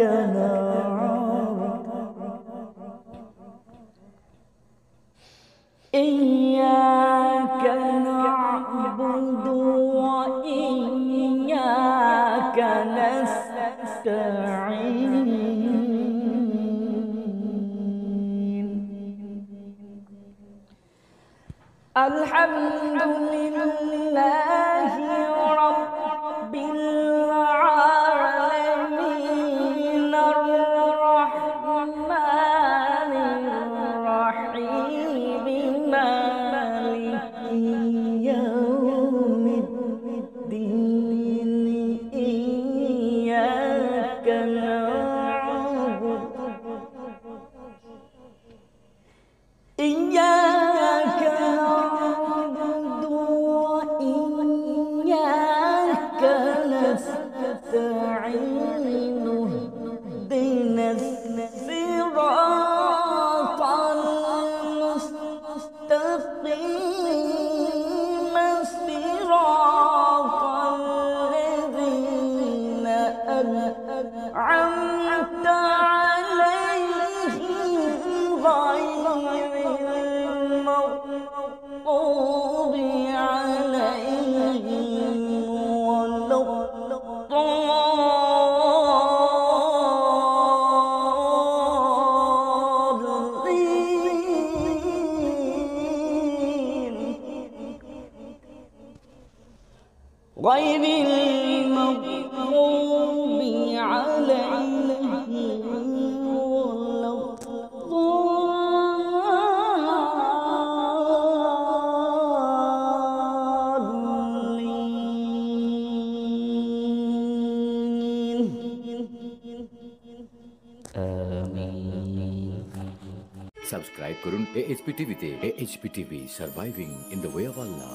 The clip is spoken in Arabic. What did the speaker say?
نعبد إياك نعبد وإياك نستعين. الحمد لله رب العالمين. أنعمت عليهم غير المغضوب. غير المغضوب عليهم ولا الضالين آمين subscribe करून A H P टीव्हीते A H P TV surviving in the way of Allah